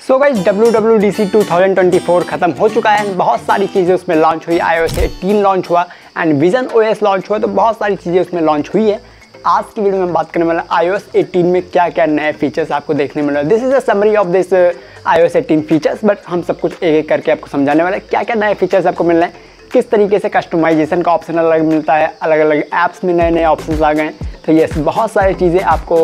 So guys W W D C two thousand twenty four खत्म हो चुका है। बहुत सारी चीज़ें उसमें लॉन्च हुई I O S eighteen launch हुआ and vision O S launch हुआ तो बहुत सारी चीज़ें उसमें लॉन्च हुई है। आज की वीडियो में बात करने वाला आई ओ एस एटीन में क्या क्या नए फीचर्स आपको देखने मिल रहे हैं। This is a summary of this I O S eighteen features but हम सब कुछ एक एक करके आपको समझाने वाले हैं। क्या क्या नए फीचर्स आपको मिल रहे हैं, किस तरीके से कस्टमाइजेशन का ऑप्शन अलग मिलता है अलग अलग ऐप्स में नए नए ऑप्शन आ गए हैं। तो यस बहुत सारी चीज़ें आपको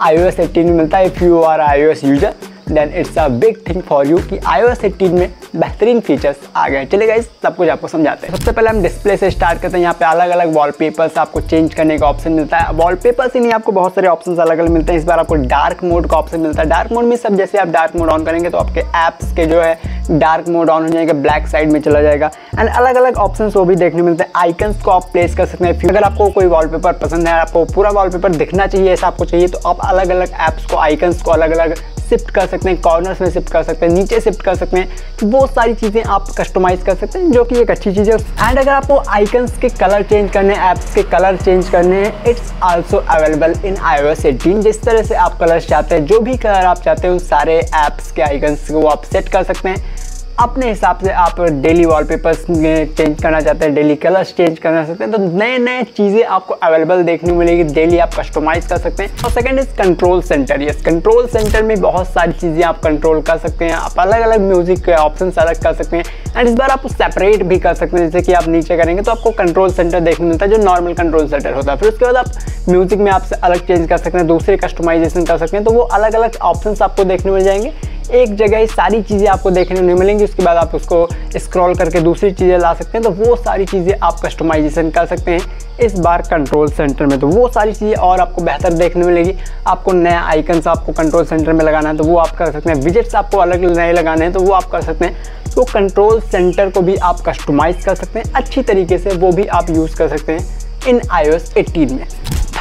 आई ओ एस एटीन में मिलता है if you are I O S user then it's a big thing for you कि आई ओ में बेहतरीन फीचर्स आ गए चले गए सब कुछ आपको समझाते हैं। सबसे पहले हम डिस्प्ले से स्टार्ट करते हैं। यहाँ पे अलग अलग वॉलपेपर्स आपको चेंज करने का ऑप्शन मिलता है। वॉलपेपर्स ही नहीं, आपको बहुत सारे ऑप्शन अलग अलग मिलते हैं। इस बार आपको डार्क मोड का ऑप्शन मिलता है। डार्क मोड में सब जैसे आप डार्क मोड ऑन करेंगे तो आपके ऐप्स के जो है डार्क मोड ऑन हो जाएगा ब्लैक साइड में चला जाएगा। एंड अलग अलग ऑप्शन वो भी देखने मिलते हैं। आइकन्स को आप प्लेस कर सकते हैं। अगर आपको कोई वॉलपेपर पसंद है, आपको पूरा वॉलपेपर दिखना चाहिए, ऐसा आपको चाहिए तो आप अलग अलग ऐप्स को आइकन्स को अलग अलग शिफ्ट कर सकते हैं कॉर्नर्स में शिफ्ट कर सकते हैं, नीचे शिफ्ट कर सकते हैं तो वो सारी चीज़ें आप कस्टमाइज़ कर सकते हैं, जो कि एक अच्छी चीज़ है। एंड अगर आपको आइकन्स के कलर चेंज करने ऐप्स के कलर चेंज करने हैं it's also available in I O जिस तरह से आप कलर्स चाहते हैं, जो भी कलर आप चाहते हैं उन सारे ऐप्स के आइकन्स को आप सेट कर सकते हैं। अपने हिसाब से आप डेली वॉलपेपर्स चेंज करना चाहते हैं डेली कलर्स चेंज करना चाहते हैं तो नए नए चीज़ें आपको अवेलेबल देखने मिलेगी डेली आप कस्टमाइज कर सकते हैं। और second is control centre yes control centre में बहुत सारी चीज़ें आप कंट्रोल कर सकते हैं, आप अलग अलग म्यूज़िक के ऑप्शन अलग कर सकते हैं एंड इस बार आप सेपरेट भी कर सकते हैं, जैसे कि आप नीचे करेंगे तो आपको कंट्रोल सेंटर देखने मिलता है, जो नॉर्मल कंट्रोल सेंटर होता है। फिर उसके बाद आप म्यूज़िक में आप अलग चेंज कर सकते हैं, दूसरे कस्टमाइजेशन कर सकते हैं तो वो अलग अलग ऑप्शन आपको देखने मिल जाएँगे। एक जगह ही सारी चीज़ें आपको देखने नहीं मिलेंगी, उसके बाद आप उसको स्क्रॉल करके दूसरी चीज़ें ला सकते हैं। तो वो सारी चीज़ें आप कस्टमाइजेशन कर सकते हैं इस बार कंट्रोल सेंटर में। तो वो सारी चीज़ें और आपको बेहतर देखने मिलेगी। आपको नया आइकन्स आपको कंट्रोल सेंटर में लगाना है तो वो आप कर सकते हैं। विजिट्स आपको अलग नए लगाने हैं तो वो आप कर सकते हैं। तो कंट्रोल सेंटर को भी आप कस्टमाइज़ कर सकते हैं। अच्छी तरीके से वो भी आप यूज़ कर सकते हैं इन आई एटीन में।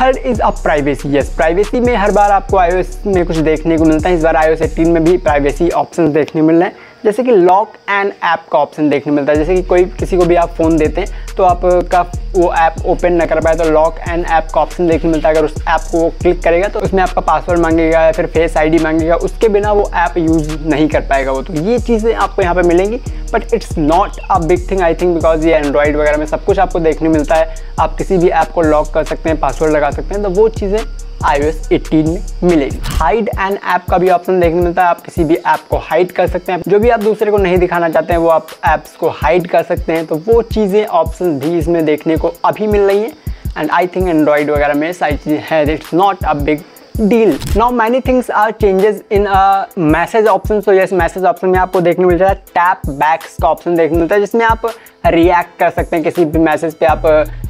Third is a privacy yes privacy में हर बार आपको आईओएस में कुछ देखने को मिलता है। इस बार आईओएस ओ में भी प्राइवेसी ऑप्शन देखने मिल रहे हैं। जैसे कि लॉक एंड ऐप का ऑप्शन देखने मिलता है। जैसे कि कोई किसी को भी आप फ़ोन देते हैं तो आपका वो ऐप ओपन ना कर पाए तो लॉक एंड ऐप का ऑप्शन देखने मिलता है। अगर उस ऐप को वो क्लिक करेगा तो उसमें आपका पासवर्ड मांगेगा या फिर फेस आईडी मांगेगा, उसके बिना वो ऐप यूज़ नहीं कर पाएगा वो। तो ये चीज़ें आपको यहाँ पर मिलेंगी but it's not a big thing I think because ये एंड्रॉयड वगैरह में सब कुछ आपको देखने मिलता है। आप किसी भी ऐप को लॉक कर सकते हैं पासवर्ड लगा सकते हैं तो वो चीज़ें iOS 18 में मिलेगी। हाइड एंड ऐप का भी ऑप्शन देखने मिलता है। आप किसी भी ऐप को हाइड कर सकते हैं। जो भी आप दूसरे को नहीं दिखाना चाहते हैं, वो आप ऐप्स को हाइड कर सकते हैं। तो वो चीज़ें ऑप्शन भी इसमें देखने को अभी मिल रही हैं। एंड आई थिंक एंड्रॉयड वगैरह में सारी चीज़ें है। It's not a big deal now many things are changes in message option तो यस मैसेज ऑप्शन में आपको देखने मिलता है। टैप बैक्स का ऑप्शन देखने मिलता है। जिसमें आप रिएक्ट कर सकते हैं। किसी भी मैसेज पे आप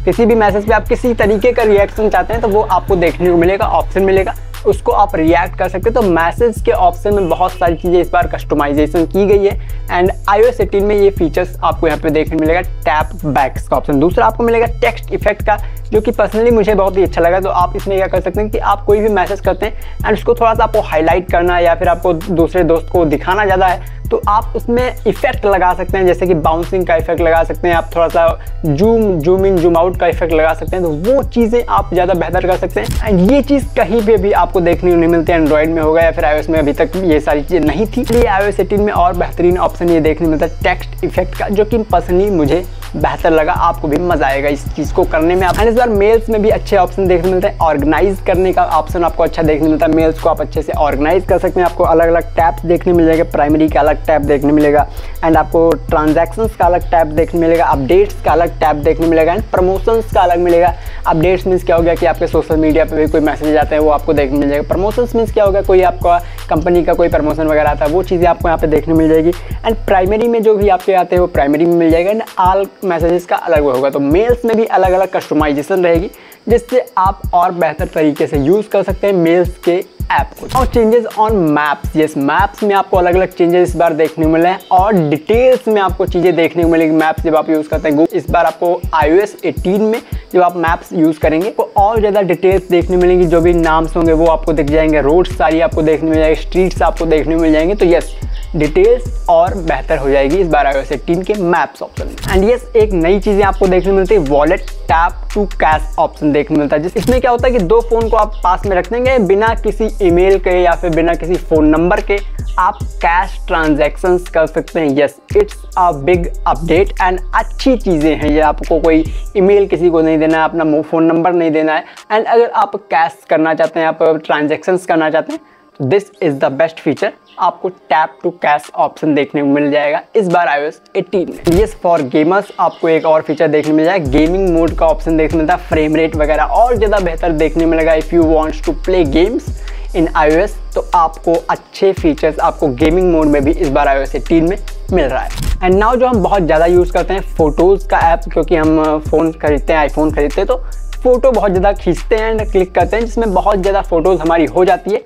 किसी भी मैसेज पे आप किसी तरीके का रिएक्शन चाहते हैं तो वो आपको देखने को मिलेगा ऑप्शन मिलेगा। उसको आप रिएक्ट कर सकते हैं। तो मैसेज के ऑप्शन में बहुत सारी चीज़ें इस बार कस्टमाइजेशन की गई है। एंड आई ओ में ये फीचर्स आपको यहाँ पे देखने मिलेगा टैप बैक्स का ऑप्शन दूसरा आपको मिलेगा टेक्स्ट इफ़ेक्ट का, जो कि पर्सनली मुझे बहुत ही अच्छा लगा। तो आप इसमें क्या कर सकते हैं कि आप कोई भी मैसेज करते हैं एंड उसको थोड़ा सा आपको हाईलाइट करना या फिर आपको दूसरे दोस्त को दिखाना ज़्यादा है तो आप उसमें इफ़ेक्ट लगा सकते हैं, जैसे कि बाउंसिंग का इफ़ेक्ट लगा सकते हैं, आप थोड़ा सा zoom zoom in zoom out का इफ़ेक्ट लगा सकते हैं तो वो चीज़ें आप ज़्यादा बेहतर कर सकते हैं। एंड ये चीज़ कहीं पे भी आपको देखने को नहीं मिलती एंड्रॉइड में होगा या फिर आईओएस में, अभी तक ये सारी चीज़ें नहीं थी। इसलिए आईओएस एटीन में और बेहतरीन ऑप्शन ये देखने मिलता है टेक्स्ट इफ़ेक्ट का, जो कि पर्सनली मुझे बेहतर लगा, आपको भी मज़ा आएगा इस चीज़ को करने में। एंड इस बार मेल्स में भी अच्छे ऑप्शन देखने मिलते हैं। ऑर्गेनाइज करने का ऑप्शन आपको अच्छा देखने मिलता है। मेल्स को आप अच्छे से ऑर्गेनाइज कर सकते हैं। आपको अलग अलग टैप्स देखने मिल जाएगा। प्राइमरी का अलग टैप देखने मिलेगा। एंड आपको ट्रांजेक्शन का अलग टैप देखने मिलेगा। अपडेट्स का अलग टैप देखने मिलेगा। एंड प्रमोशंस का अलग मिलेगा। अपडेट्स मीन्स क्या हो गया कि आपके सोशल मीडिया पर भी कोई मैसेज आते हैं, वो आपको देखने मिल जाएगा। प्रमोशन मीन्स क्या होगा कोई आपका कंपनी का कोई प्रमोशन वगैरह आता है, वो चीज़ें आपको यहाँ पे देखने मिल जाएगी। एंड प्राइमरी में जो भी आपके आते हैं, वो प्राइमरी में मिल जाएगा। एंड आल मैसेजेस का अलग होगा। तो मेल्स में भी अलग अलग कस्टमाइजेशन रहेगी, जिससे आप और बेहतर तरीके से यूज़ कर सकते हैं मेल्स के ऐप को। और changes on maps yes maps में आपको अलग अलग चेंजेस इस बार देखने को मिले हैं और डिटेल्स में आपको चीज़ें देखने को मिलेगी। मैप्स जब आप यूज़ करते हैं इस बार आपको आई ओ 18 में जब आप मैप्स यूज़ करेंगे तो और ज़्यादा डिटेल्स देखने मिलेंगी। जो भी नाम्स होंगे वो आपको दिख जाएँगे रोड्स सारी आपको देखने मिल जाएँगे स्ट्रीट्स आपको देखने मिल जाएँगे। तो यस डिटेल्स और बेहतर हो जाएगी इस बार iOS 18 के मैप्स ऑप्शन में। एंड यस एक नई चीज़ें आपको देखने मिलती है wallet tap to cash option देखने मिलता है जिस इसमें क्या होता है कि दो फ़ोन को आप पास में रख देंगे, बिना किसी ईमेल के या फिर बिना किसी फ़ोन नंबर के आप कैश ट्रांजेक्शन कर सकते हैं। Yes it's a big update and अच्छी चीज़ें हैं, ये आपको कोई ईमेल किसी को नहीं देना है, अपना फ़ोन नंबर नहीं देना है। एंड अगर आप कैश करना चाहते हैं, आप ट्रांजेक्शन्स करना चाहते हैं this is the best feature आपको टैप टू कैश ऑप्शन देखने को मिल जाएगा। इस बार iOS 18 में। यस फॉर गेमर्स आपको एक और फीचर देखने मिल जाएगा। गेमिंग मोड का ऑप्शन देखने मिलता है। फ्रेम रेट वगैरह और ज़्यादा बेहतर देखने मिलेगा। If you wants to play games in iOS तो आपको अच्छे फीचर्स आपको गेमिंग मोड में भी इस बार iOS 18 में मिल रहा है। एंड नाउ जो हम बहुत ज़्यादा यूज़ करते हैं फ़ोटोज़ का ऐप क्योंकि हम फ़ोन खरीदते हैं आईफोन खरीदते हैं तो फ़ोटो बहुत ज़्यादा खींचते हैं एंड क्लिक करते हैं, जिसमें बहुत ज़्यादा फ़ोटोज़ हमारी हो जाती है।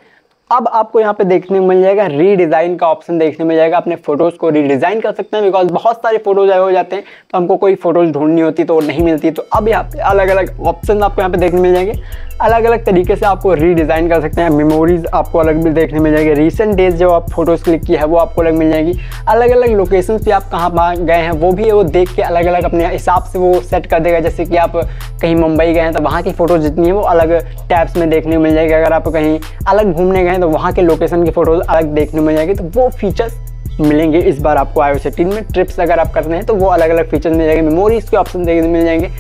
अब आपको यहाँ पे देखने मिल जाएगा रीडिज़ाइन का ऑप्शन देखने मिल जाएगा। अपने फ़ोटोज़ को रीडिज़ाइन कर सकते हैं बिकॉज़ बहुत सारे फ़ोटोज़ हो जाते हैं तो हमको कोई फ़ोटोज़ ढूंढनी होती तो नहीं मिलती। तो अब यहाँ पे अलग अलग ऑप्शन आपको यहाँ पे देखने मिल जाएँगे। अलग अलग तरीके से आपको रीडिज़ाइन कर सकते हैं। मेमोरीज आपको अलग भी देखने मिल जाएगी। रिसेंट डेज़ जो आप फ़ोटोज़ क्लिक की है, वो आपको अलग मिल जाएगी। अलग अलग लोकेशन पे आप कहाँ गए हैं, वो भी वो देख के अलग अलग अपने हिसाब से वो सेट कर देगा। जैसे कि आप कहीं मुंबई गए हैं तो वहाँ की फ़ोटोज़ जितनी है, वो अलग टैब्स में देखने मिल जाएगी। अगर आप कहीं अलग घूमने गए हैं तो वहाँ के लोकेशन की फ़ोटोज़ अलग देखने मिल जाएगी तो वो फीचर्स मिलेंगे इस बार आपको आई ओ में। ट्रिप्स अगर आप करते हैं तो वो अलग अलग फीचर्स मिल जाएँगे मेमोरीज के ऑप्शन देखने मिल जाएँगे।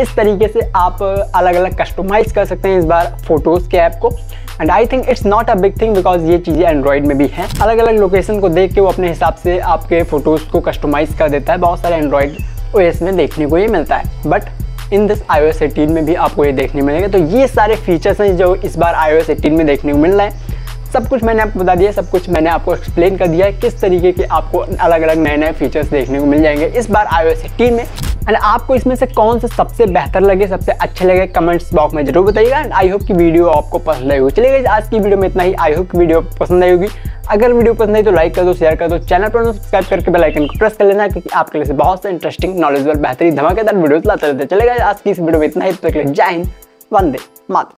इस तरीके से आप अलग अलग कस्टमाइज़ कर सकते हैं इस बार फ़ोटोज़ के ऐप को। And I think it's not a big thing because ये चीज़ें एंड्रॉयड में भी हैं। अलग अलग लोकेशन को देख के वो अपने हिसाब से आपके फ़ोटोज़ को कस्टमाइज़ कर देता है। बहुत सारे एंड्रॉइड ओ में देखने को ये मिलता है। But in this I O में भी आपको ये देखने मिलेंगे। तो ये सारे फीचर्स हैं जो इस बार आई ओ में देखने को मिल रहे हैं। सब कुछ मैंने आपको बता दिया, सब कुछ मैंने आपको एक्सप्लेन कर दिया है किस तरीके के आपको अलग अलग नए नए फीचर्स देखने को मिल जाएँगे इस बार आई ओ में। एंड आपको इसमें से कौन से सबसे बेहतर लगे, सबसे अच्छे लगे कमेंट्स बॉक्स में ज़रूर बताइएगा। एंड आई होप की वीडियो आपको पसंद आई होगी चलिए आज की वीडियो में इतना ही। आई होप की वीडियो पसंद आई होगी। अगर वीडियो पसंद आई तो लाइक कर दो शेयर कर दो। चैनल पर सब्सक्राइब करके बेल आइकन को प्रेस कर लेना, क्योंकि आपके लिए बहुत से इंटरेस्टिंग नॉलेजेबल बेहतरीन, धमाकेदार वीडियोस लाते रहते चलेगा आज की इस वीडियो में इतना ही। तो जय हिंद, वंदे मात